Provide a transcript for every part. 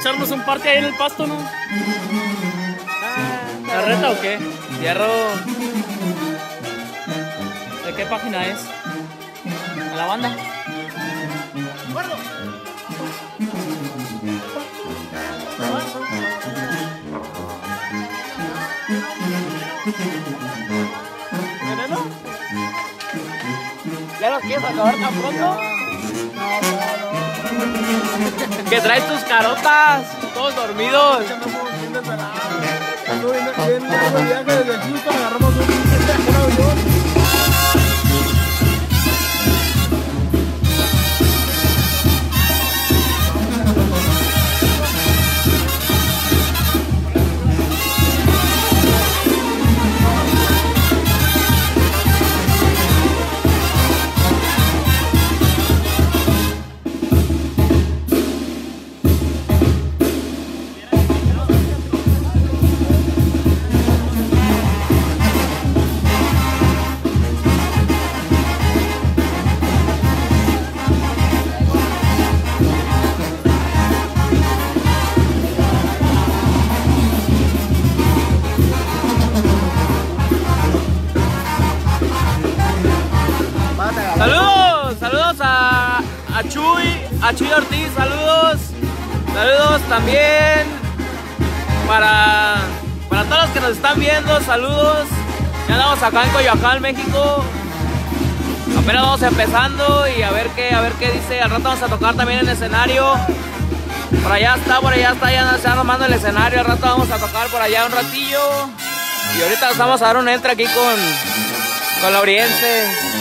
echarnos un party ahí en el pasto, ¿no? ¿La reta o qué? Hierro. ¿De qué página es? ¿A la banda? ¿Veneno? ¿Ya los quieres acabar tan pronto? Que traes tus carotas, todos dormidos. También para, para todos los que nos están viendo, saludos. Ya andamos acá en Coyoacán, México. Apenas vamos empezando y a ver qué, a ver qué dice. Al rato vamos a tocar también el escenario. Por allá está, por allá está, ya nos está armando el escenario. Al rato vamos a tocar por allá un ratillo. Y ahorita nos vamos a dar un entra aquí con, con la Oriente.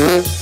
Mm-hmm.